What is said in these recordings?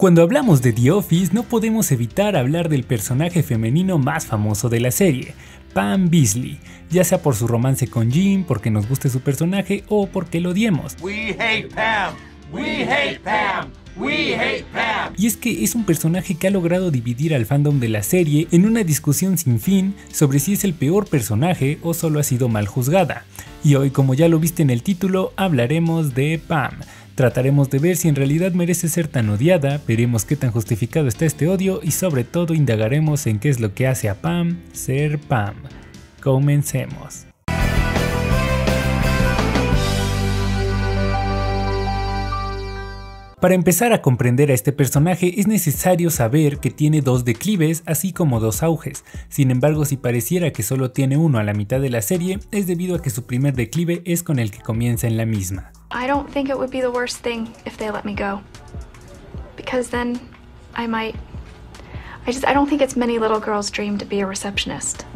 Cuando hablamos de The Office no podemos evitar hablar del personaje femenino más famoso de la serie, Pam Beasley, ya sea por su romance con Jim, porque nos guste su personaje o porque lo odiemos. Y es que es un personaje que ha logrado dividir al fandom de la serie en una discusión sin fin sobre si es el peor personaje o solo ha sido mal juzgada. Y hoy, como ya lo viste en el título, hablaremos de Pam, Trataremos de ver si en realidad merece ser tan odiada, veremos qué tan justificado está este odio y sobre todo indagaremos en qué es lo que hace a Pam ser Pam. Comencemos. Para empezar a comprender a este personaje es necesario saber que tiene dos declives así como dos auges, sin embargo si pareciera que solo tiene uno a la mitad de la serie es debido a que su primer declive es con el que comienza en la misma. I don't think it would be the worst thing if they let me go. Because then I might I just I don't think it's many little girls' dream to be a receptionist.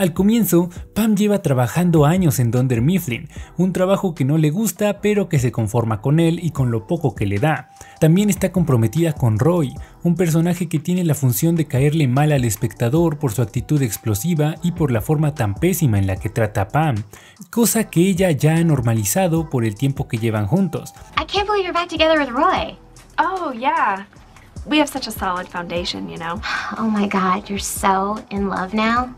Al comienzo, Pam lleva trabajando años en Donder Mifflin, un trabajo que no le gusta pero que se conforma con él y con lo poco que le da. También está comprometida con Roy, un personaje que tiene la función de caerle mal al espectador por su actitud explosiva y por la forma tan pésima en la que trata a Pam, cosa que ella ya ha normalizado por el tiempo que llevan juntos. I can't believe you're back together with Roy. Oh, yeah. We have such a solid foundation, you know. Oh my god, you're so in love now.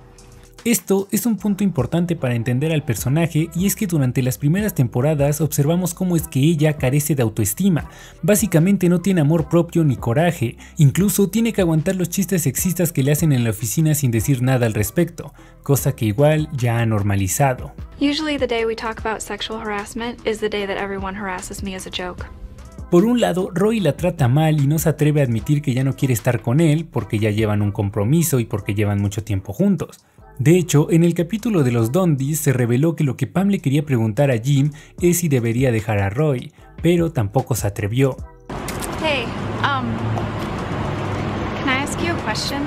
Esto es un punto importante para entender al personaje y es que durante las primeras temporadas observamos cómo es que ella carece de autoestima, básicamente no tiene amor propio ni coraje, incluso tiene que aguantar los chistes sexistas que le hacen en la oficina sin decir nada al respecto, cosa que igual ya ha normalizado. Por un lado, Roy la trata mal y no se atreve a admitir que ya no quiere estar con él porque ya llevan un compromiso y porque llevan mucho tiempo juntos. De hecho, en el capítulo de los Dondis se reveló que lo que Pam le quería preguntar a Jim es si debería dejar a Roy, pero tampoco se atrevió. Hey, um, can I ask you a question?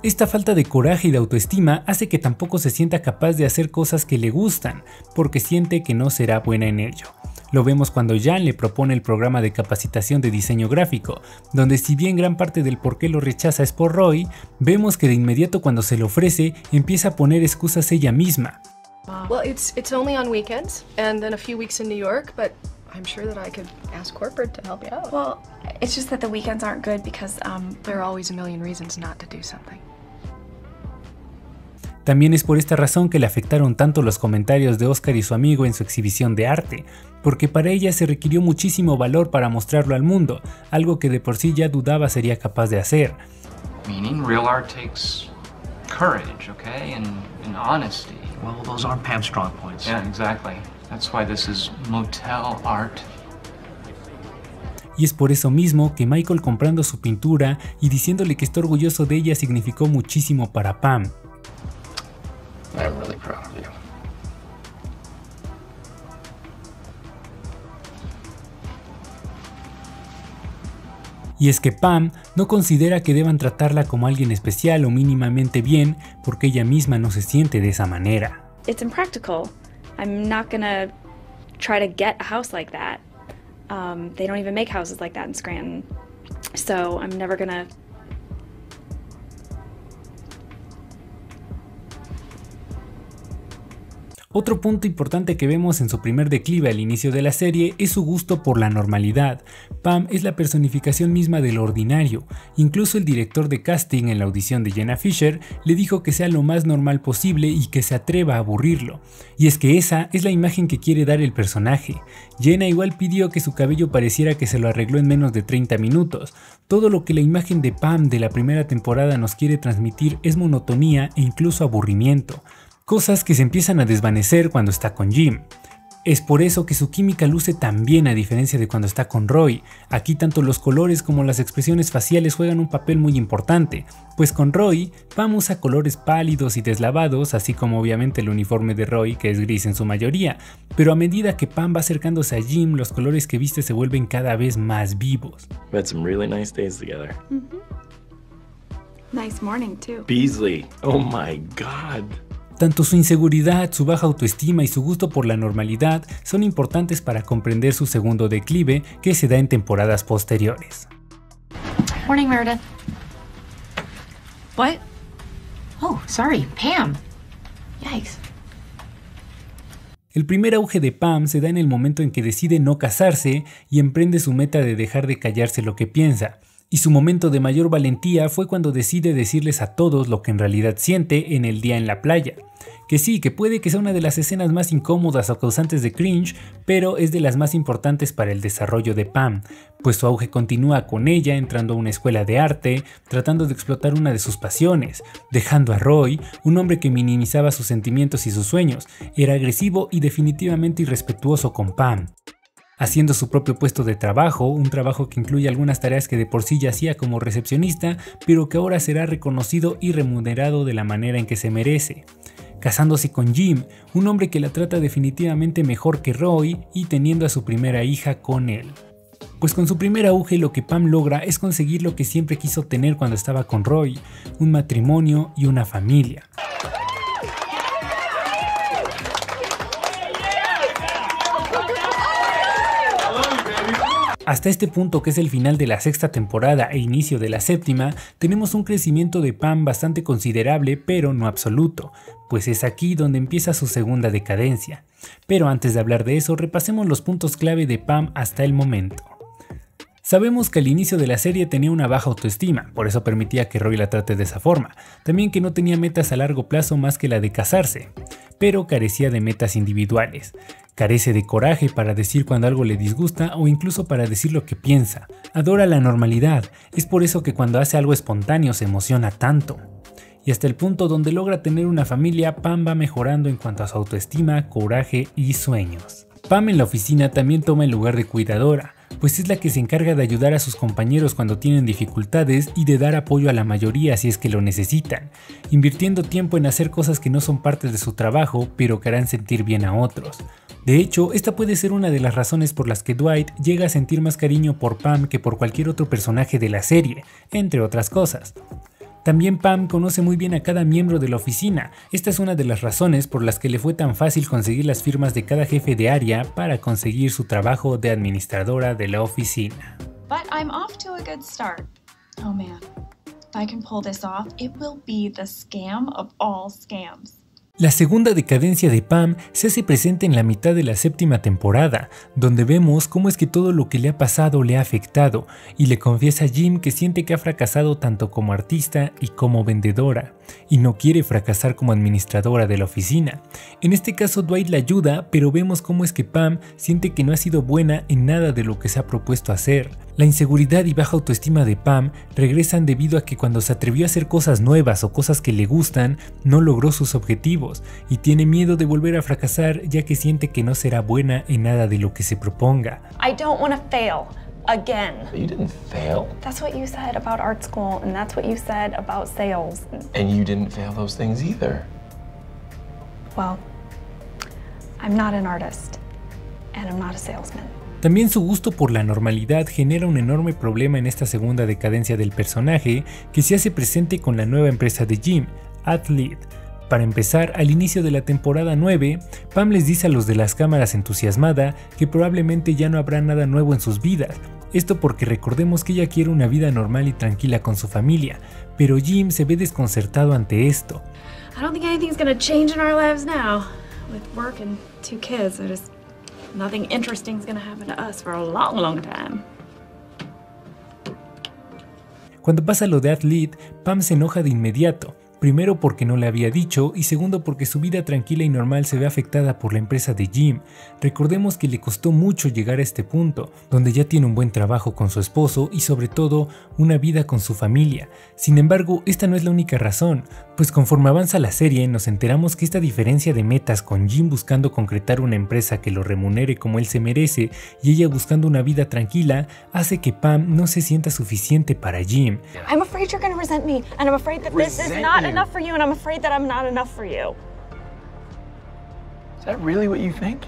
Esta falta de coraje y de autoestima hace que tampoco se sienta capaz de hacer cosas que le gustan, porque siente que no será buena en ello. Lo vemos cuando Jan le propone el programa de capacitación de diseño gráfico, donde si bien gran parte del por qué lo rechaza es por Roy, vemos que de inmediato cuando se lo ofrece empieza a poner excusas ella misma. Well, it's it's only on weekends and then a few weeks in New York, but I'm sure that I could ask corporate to help you out. Well, it's just that the weekends aren't good because um, there are always a million reasons not to do something. También es por esta razón que le afectaron tanto los comentarios de Oscar y su amigo en su exhibición de arte, porque para ella se requirió muchísimo valor para mostrarlo al mundo, algo que de por sí ya dudaba sería capaz de hacer. Meaning real art takes courage, okay, and, and honesty. Well, those aren't Pam's strong points. Yeah, exactly. That's why this is motel art. Y es por eso mismo que Michael comprando su pintura y diciéndole que está orgulloso de ella significó muchísimo para Pam. Y es que Pam no considera que deban tratarla como alguien especial o mínimamente bien porque ella misma no se siente de esa manera. It's impractical. I'm not gonna try to get a house like that. Um, they don't even make houses like that in Scranton. So I'm never gonna Otro punto importante que vemos en su primer declive al inicio de la serie es su gusto por la normalidad. Pam es la personificación misma de lo ordinario. Incluso el director de casting en la audición de Jenna Fisher le dijo que sea lo más normal posible y que se atreva a aburrirlo. Y es que esa es la imagen que quiere dar el personaje. Jenna igual pidió que su cabello pareciera que se lo arregló en menos de 30 minutos. Todo lo que la imagen de Pam de la primera temporada nos quiere transmitir es monotonía e incluso aburrimiento cosas que se empiezan a desvanecer cuando está con Jim. Es por eso que su química luce tan bien a diferencia de cuando está con Roy. Aquí tanto los colores como las expresiones faciales juegan un papel muy importante, pues con Roy, Pam usa colores pálidos y deslavados, así como obviamente el uniforme de Roy que es gris en su mayoría, pero a medida que Pam va acercándose a Jim, los colores que viste se vuelven cada vez más vivos. Nice morning too. Beasley, oh my god. Tanto su inseguridad, su baja autoestima y su gusto por la normalidad son importantes para comprender su segundo declive que se da en temporadas posteriores. Morning, Meredith. What? Oh, sorry, Pam. Yikes. El primer auge de Pam se da en el momento en que decide no casarse y emprende su meta de dejar de callarse lo que piensa, y su momento de mayor valentía fue cuando decide decirles a todos lo que en realidad siente en el día en la playa. Que sí, que puede que sea una de las escenas más incómodas o causantes de cringe, pero es de las más importantes para el desarrollo de Pam, pues su auge continúa con ella entrando a una escuela de arte, tratando de explotar una de sus pasiones, dejando a Roy, un hombre que minimizaba sus sentimientos y sus sueños, era agresivo y definitivamente irrespetuoso con Pam haciendo su propio puesto de trabajo, un trabajo que incluye algunas tareas que de por sí ya hacía como recepcionista, pero que ahora será reconocido y remunerado de la manera en que se merece. Casándose con Jim, un hombre que la trata definitivamente mejor que Roy y teniendo a su primera hija con él. Pues con su primer auge lo que Pam logra es conseguir lo que siempre quiso tener cuando estaba con Roy, un matrimonio y una familia. Hasta este punto, que es el final de la sexta temporada e inicio de la séptima, tenemos un crecimiento de Pam bastante considerable, pero no absoluto, pues es aquí donde empieza su segunda decadencia. Pero antes de hablar de eso, repasemos los puntos clave de Pam hasta el momento. Sabemos que al inicio de la serie tenía una baja autoestima, por eso permitía que Roy la trate de esa forma. También que no tenía metas a largo plazo más que la de casarse, pero carecía de metas individuales. Carece de coraje para decir cuando algo le disgusta o incluso para decir lo que piensa. Adora la normalidad, es por eso que cuando hace algo espontáneo se emociona tanto. Y hasta el punto donde logra tener una familia, Pam va mejorando en cuanto a su autoestima, coraje y sueños. Pam en la oficina también toma el lugar de cuidadora, pues es la que se encarga de ayudar a sus compañeros cuando tienen dificultades y de dar apoyo a la mayoría si es que lo necesitan, invirtiendo tiempo en hacer cosas que no son parte de su trabajo pero que harán sentir bien a otros. De hecho, esta puede ser una de las razones por las que Dwight llega a sentir más cariño por Pam que por cualquier otro personaje de la serie, entre otras cosas. También Pam conoce muy bien a cada miembro de la oficina. Esta es una de las razones por las que le fue tan fácil conseguir las firmas de cada jefe de área para conseguir su trabajo de administradora de la oficina. But I'm off to a good start. Oh man, if I can pull this off, it will be the scam of all scams. La segunda decadencia de Pam se hace presente en la mitad de la séptima temporada, donde vemos cómo es que todo lo que le ha pasado le ha afectado, y le confiesa a Jim que siente que ha fracasado tanto como artista y como vendedora, y no quiere fracasar como administradora de la oficina. En este caso Dwight la ayuda, pero vemos cómo es que Pam siente que no ha sido buena en nada de lo que se ha propuesto hacer. La inseguridad y baja autoestima de Pam regresan debido a que cuando se atrevió a hacer cosas nuevas o cosas que le gustan, no logró sus objetivos y tiene miedo de volver a fracasar ya que siente que no será buena en nada de lo que se proponga. I don't want to fail again. You didn't fail. That's what you said about art school and that's what you said about sales. And you didn't fail those things either. Well, I'm not an artist and I'm not a salesman. También su gusto por la normalidad genera un enorme problema en esta segunda decadencia del personaje que se hace presente con la nueva empresa de Jim, Athlete. Para empezar, al inicio de la temporada 9, Pam les dice a los de las cámaras entusiasmada que probablemente ya no habrá nada nuevo en sus vidas, esto porque recordemos que ella quiere una vida normal y tranquila con su familia, pero Jim se ve desconcertado ante esto. I don't think anything's gonna change in our lives now. With work and two kids, I just Nothing interesting is going to happen to us for a long, long time. Cuando pasa lo de Athlete, Pam se enoja de inmediato, Primero porque no le había dicho y segundo porque su vida tranquila y normal se ve afectada por la empresa de Jim. Recordemos que le costó mucho llegar a este punto, donde ya tiene un buen trabajo con su esposo y sobre todo una vida con su familia. Sin embargo, esta no es la única razón, pues conforme avanza la serie nos enteramos que esta diferencia de metas con Jim buscando concretar una empresa que lo remunere como él se merece y ella buscando una vida tranquila hace que Pam no se sienta suficiente para Jim. I'm enough for you and I'm afraid that I'm not enough for you. Is that really what you think?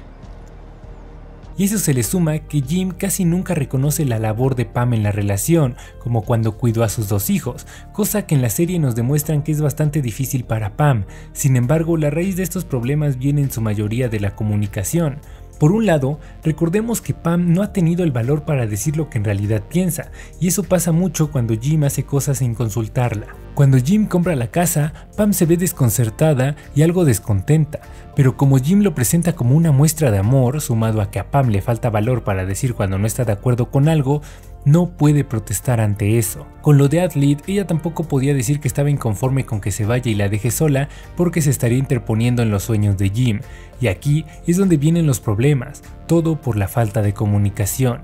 Y eso se le suma que Jim casi nunca reconoce la labor de Pam en la relación, como cuando cuidó a sus dos hijos, cosa que en la serie nos demuestran que es bastante difícil para Pam. Sin embargo, la raíz de estos problemas viene en su mayoría de la comunicación. Por un lado, recordemos que Pam no ha tenido el valor para decir lo que en realidad piensa, y eso pasa mucho cuando Jim hace cosas sin consultarla. Cuando Jim compra la casa, Pam se ve desconcertada y algo descontenta, pero como Jim lo presenta como una muestra de amor, sumado a que a Pam le falta valor para decir cuando no está de acuerdo con algo, no puede protestar ante eso. Con lo de Adlit, ella tampoco podía decir que estaba inconforme con que se vaya y la deje sola porque se estaría interponiendo en los sueños de Jim, y aquí es donde vienen los problemas, todo por la falta de comunicación.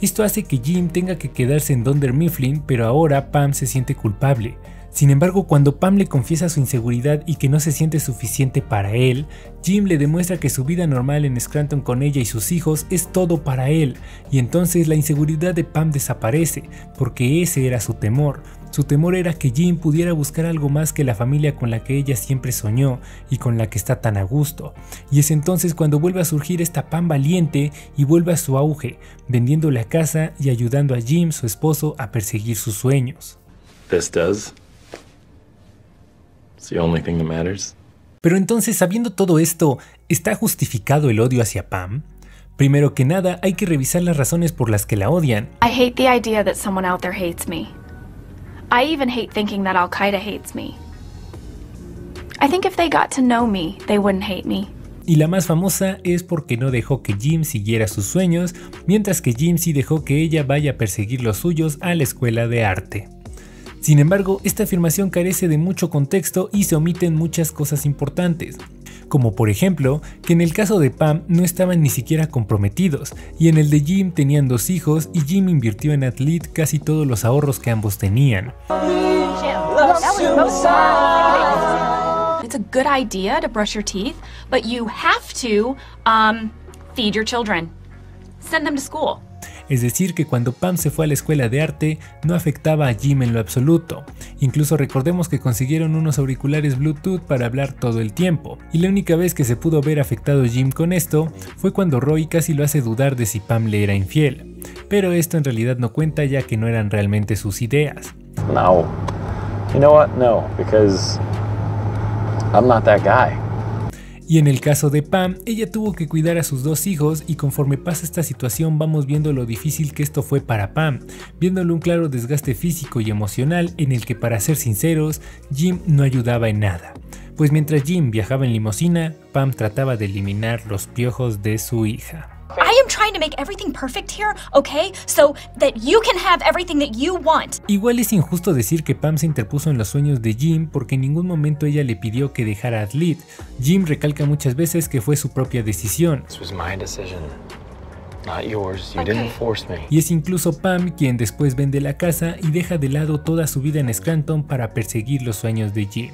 Esto hace que Jim tenga que quedarse en Donder Mifflin, pero ahora Pam se siente culpable. Sin embargo, cuando Pam le confiesa su inseguridad y que no se siente suficiente para él, Jim le demuestra que su vida normal en Scranton con ella y sus hijos es todo para él, y entonces la inseguridad de Pam desaparece, porque ese era su temor. Su temor era que Jim pudiera buscar algo más que la familia con la que ella siempre soñó y con la que está tan a gusto. Y es entonces cuando vuelve a surgir esta Pam valiente y vuelve a su auge, vendiendo la casa y ayudando a Jim, su esposo, a perseguir sus sueños. Pero entonces, sabiendo todo esto, ¿está justificado el odio hacia Pam? Primero que nada, hay que revisar las razones por las que la odian. I hate the idea that someone out there hates me. I even hate thinking that Al Qaeda hates me. I think if they got to know me, they wouldn't hate me. Y la más famosa es porque no dejó que Jim siguiera sus sueños, mientras que Jim sí dejó que ella vaya a perseguir los suyos a la escuela de arte. Sin embargo, esta afirmación carece de mucho contexto y se omiten muchas cosas importantes, como por ejemplo que en el caso de Pam no estaban ni siquiera comprometidos, y en el de Jim tenían dos hijos y Jim invirtió en Athlete casi todos los ahorros que ambos tenían. It's a good idea to brush your teeth, but you have to um, feed your children. Send them to school. Es decir, que cuando Pam se fue a la escuela de arte no afectaba a Jim en lo absoluto. Incluso recordemos que consiguieron unos auriculares Bluetooth para hablar todo el tiempo. Y la única vez que se pudo ver afectado Jim con esto fue cuando Roy casi lo hace dudar de si Pam le era infiel. Pero esto en realidad no cuenta ya que no eran realmente sus ideas. No. You know what? No, because I'm not that guy. Y en el caso de Pam, ella tuvo que cuidar a sus dos hijos y conforme pasa esta situación vamos viendo lo difícil que esto fue para Pam, viéndole un claro desgaste físico y emocional en el que para ser sinceros, Jim no ayudaba en nada. Pues mientras Jim viajaba en limusina, Pam trataba de eliminar los piojos de su hija. I am trying to make everything perfect here, okay? So that you can have everything that you want. Igual es injusto decir que Pam se interpuso en los sueños de Jim porque en ningún momento ella le pidió que dejara a Adlit. Jim recalca muchas veces que fue su propia decisión. This was my decision, not yours. You didn't force me. Y es incluso Pam quien después vende la casa y deja de lado toda su vida en Scranton para perseguir los sueños de Jim.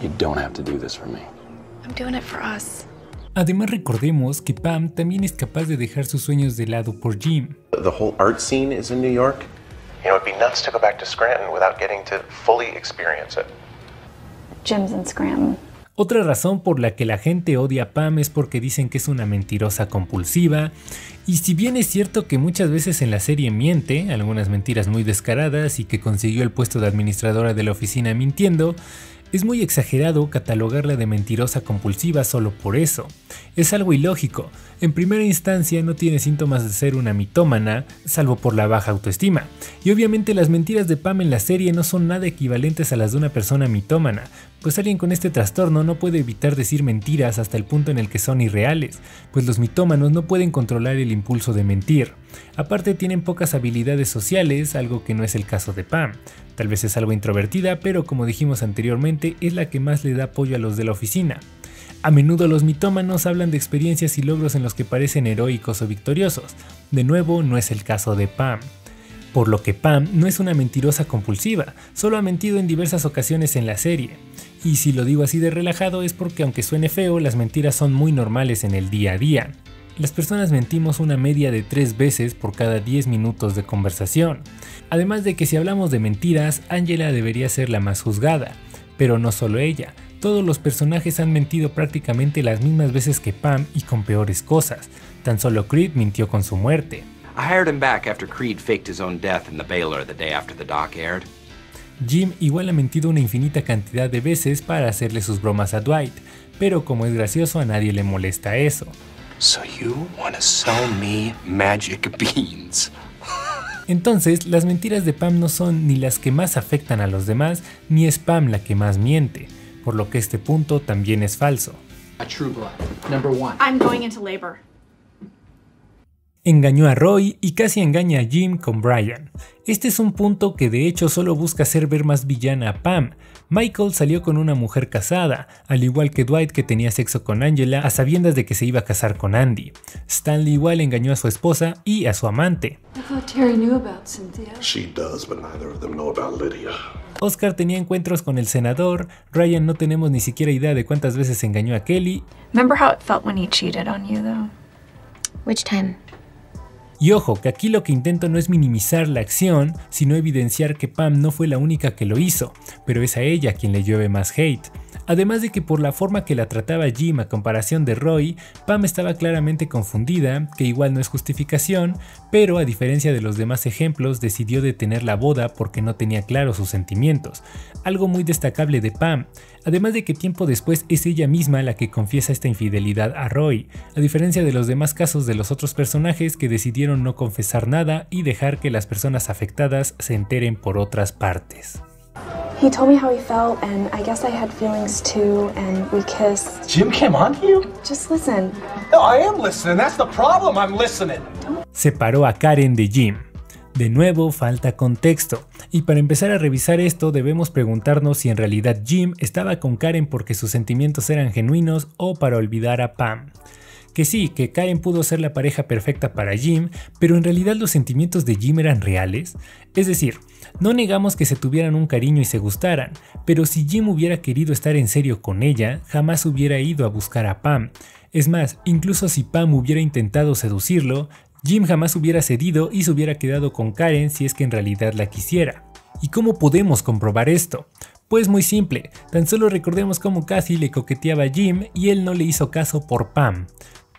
You don't have to do this for me. I'm doing it for us. Además recordemos que Pam también es capaz de dejar sus sueños de lado por Jim. The whole art scene is in New York. You know, it'd be nuts to go back to Scranton without getting to fully experience it. Jim's in Scranton. Otra razón por la que la gente odia a Pam es porque dicen que es una mentirosa compulsiva, y si bien es cierto que muchas veces en la serie miente, algunas mentiras muy descaradas y que consiguió el puesto de administradora de la oficina mintiendo, es muy exagerado catalogarla de mentirosa compulsiva solo por eso. Es algo ilógico. En primera instancia no tiene síntomas de ser una mitómana, salvo por la baja autoestima. Y obviamente las mentiras de Pam en la serie no son nada equivalentes a las de una persona mitómana, pues alguien con este trastorno no puede evitar decir mentiras hasta el punto en el que son irreales, pues los mitómanos no pueden controlar el impulso de mentir. Aparte tienen pocas habilidades sociales, algo que no es el caso de Pam. Tal vez es algo introvertida, pero como dijimos anteriormente, es la que más le da apoyo a los de la oficina. A menudo los mitómanos hablan de experiencias y logros en los que parecen heroicos o victoriosos. De nuevo, no es el caso de Pam. Por lo que Pam no es una mentirosa compulsiva, solo ha mentido en diversas ocasiones en la serie. Y si lo digo así de relajado es porque aunque suene feo, las mentiras son muy normales en el día a día. Las personas mentimos una media de 3 veces por cada 10 minutos de conversación. Además de que si hablamos de mentiras, Angela debería ser la más juzgada. Pero no solo ella, todos los personajes han mentido prácticamente las mismas veces que Pam y con peores cosas. tan solo Creed mintió con su muerte. I hired him back after Creed faked his own death in the Baylor the day after the doc aired. Jim igual ha mentido una infinita cantidad de veces para hacerle sus bromas a Dwight, pero como es gracioso a nadie le molesta eso. So you want to sell me magic beans? Entonces, las mentiras de Pam no son ni las que más afectan a los demás, ni es Pam la que más miente, por lo que este punto también es falso. A true blood. Number one. I'm going into labor. Engañó a Roy y casi engaña a Jim con Brian. Este es un punto que de hecho solo busca hacer ver más villana a Pam. Michael salió con una mujer casada, al igual que Dwight que tenía sexo con Angela a sabiendas de que se iba a casar con Andy. Stanley igual engañó a su esposa y a su amante. She does, but neither of them know about Lydia. Oscar tenía encuentros con el senador, Ryan no tenemos ni siquiera idea de cuántas veces engañó a Kelly, Remember how it felt when he cheated on you, though? Which time? Y ojo, que aquí lo que intento no es minimizar la acción, sino evidenciar que Pam no fue la única que lo hizo, pero es a ella quien le llueve más hate. Además de que por la forma que la trataba Jim a comparación de Roy, Pam estaba claramente confundida, que igual no es justificación, pero a diferencia de los demás ejemplos decidió detener la boda porque no tenía claros sus sentimientos, algo muy destacable de Pam, además de que tiempo después es ella misma la que confiesa esta infidelidad a Roy, a diferencia de los demás casos de los otros personajes que decidieron no confesar nada y dejar que las personas afectadas se enteren por otras partes. He told me how he felt, and I guess I had feelings too, and we kissed. Jim came on to you? Just listen. No, I am listening. That's the problem. I'm listening. Separó a Karen de Jim. De nuevo, falta contexto. Y para empezar a revisar esto, debemos preguntarnos si en realidad Jim estaba con Karen porque sus sentimientos eran genuinos o para olvidar a Pam. Que sí, que Karen pudo ser la pareja perfecta para Jim, pero en realidad los sentimientos de Jim eran reales. Es decir, no negamos que se tuvieran un cariño y se gustaran, pero si Jim hubiera querido estar en serio con ella, jamás hubiera ido a buscar a Pam. Es más, incluso si Pam hubiera intentado seducirlo, Jim jamás hubiera cedido y se hubiera quedado con Karen si es que en realidad la quisiera. ¿Y cómo podemos comprobar esto? Pues muy simple, tan solo recordemos cómo Cassie le coqueteaba a Jim y él no le hizo caso por Pam.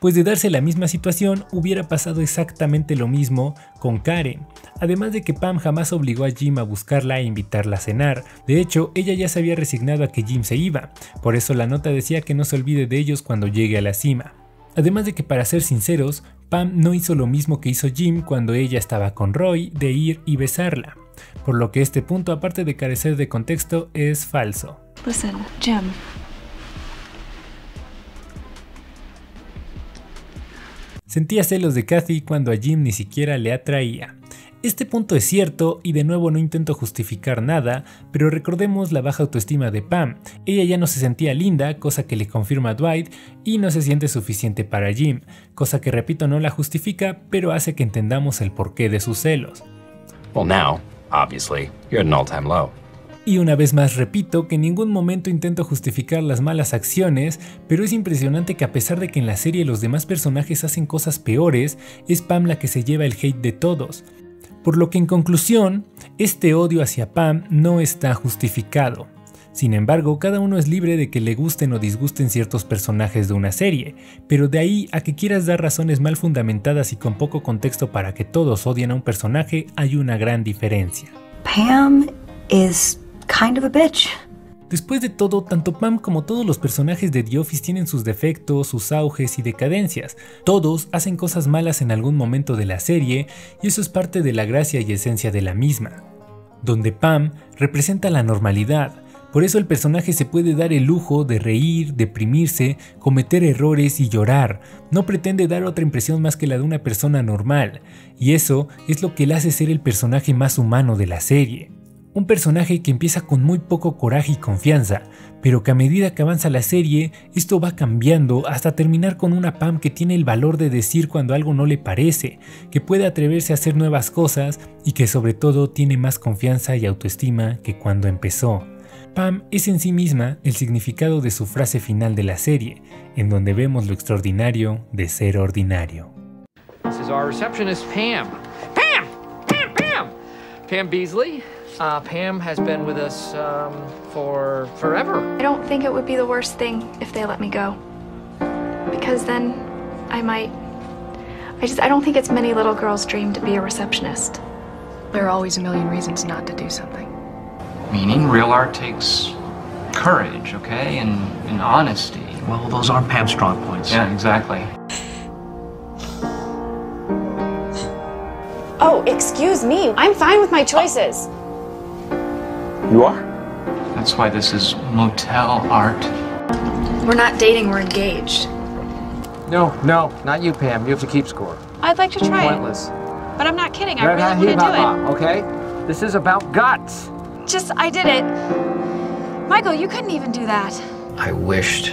Pues de darse la misma situación hubiera pasado exactamente lo mismo con Karen, además de que Pam jamás obligó a Jim a buscarla e invitarla a cenar, de hecho ella ya se había resignado a que Jim se iba, por eso la nota decía que no se olvide de ellos cuando llegue a la cima. Además de que para ser sinceros, Pam no hizo lo mismo que hizo Jim cuando ella estaba con Roy de ir y besarla, por lo que este punto aparte de carecer de contexto es falso. Sentía celos de Kathy cuando a Jim ni siquiera le atraía. Este punto es cierto y de nuevo no intento justificar nada, pero recordemos la baja autoestima de Pam. Ella ya no se sentía linda, cosa que le confirma a Dwight, y no se siente suficiente para Jim, cosa que repito no la justifica, pero hace que entendamos el porqué de sus celos. Well, now, obviously, you're an all time low. Y una vez más repito que en ningún momento intento justificar las malas acciones, pero es impresionante que a pesar de que en la serie los demás personajes hacen cosas peores, es Pam la que se lleva el hate de todos. Por lo que en conclusión, este odio hacia Pam no está justificado. Sin embargo, cada uno es libre de que le gusten o disgusten ciertos personajes de una serie, pero de ahí a que quieras dar razones mal fundamentadas y con poco contexto para que todos odien a un personaje, hay una gran diferencia. Pam is kind of a bitch. Después de todo, tanto Pam como todos los personajes de The Office tienen sus defectos, sus auges y decadencias. Todos hacen cosas malas en algún momento de la serie y eso es parte de la gracia y esencia de la misma. Donde Pam representa la normalidad, por eso el personaje se puede dar el lujo de reír, deprimirse, cometer errores y llorar. No pretende dar otra impresión más que la de una persona normal, y eso es lo que le hace ser el personaje más humano de la serie. Un personaje que empieza con muy poco coraje y confianza, pero que a medida que avanza la serie, esto va cambiando hasta terminar con una Pam que tiene el valor de decir cuando algo no le parece, que puede atreverse a hacer nuevas cosas y que sobre todo tiene más confianza y autoestima que cuando empezó. Pam es en sí misma el significado de su frase final de la serie, en donde vemos lo extraordinario de ser ordinario. Pam! Pam! Pam! Pam Beasley. Uh, Pam has been with us um, for forever. I don't think it would be the worst thing if they let me go. Because then I might I just, I don't think it's many little girls' dream to be a receptionist. There are always a million reasons not to do something. Meaning, real art takes courage, okay, and, and honesty. Well, those aren't Pam's strong points. Yeah, exactly. Oh, excuse me. I'm fine with my choices. You are? That's why this is motel art. We're not dating, we're engaged. No, no, not you, Pam. You have to keep score. I'd like to try Pointless. it. But I'm not kidding. I Red hat, really want to do about it. okay? This is about guts. Just, I did it. Michael, you couldn't even do that. I wished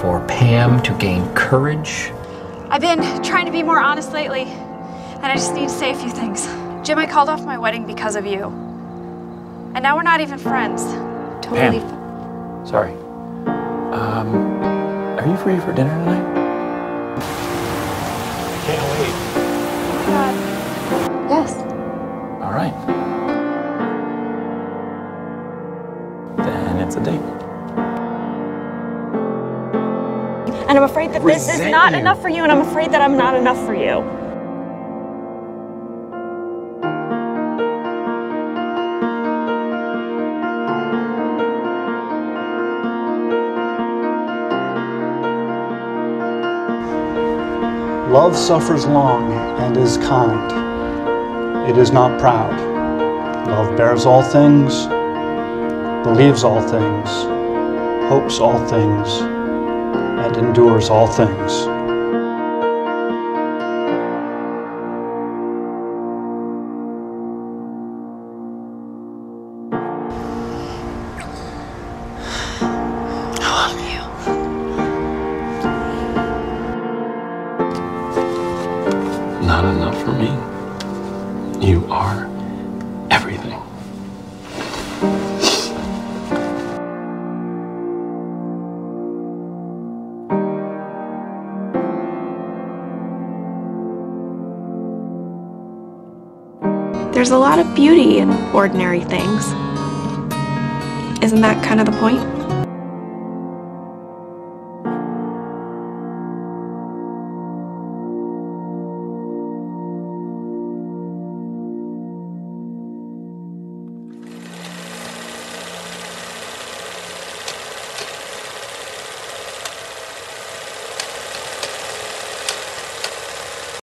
for Pam to gain courage. I've been trying to be more honest lately, and I just need to say a few things. Jim, I called off my wedding because of you. And now we're not even friends. Totally. Pam. Sorry. Um, are you free for dinner tonight? I can't wait. God. Yes. All right. Then it's a date. And I'm afraid that this is not you. enough for you, and I'm afraid that I'm not enough for you. Love suffers long and is kind. It is not proud. Love bears all things, believes all things, hopes all things, and endures all things. Are everything. There's a lot of beauty in ordinary things. Isn't that kind of the point?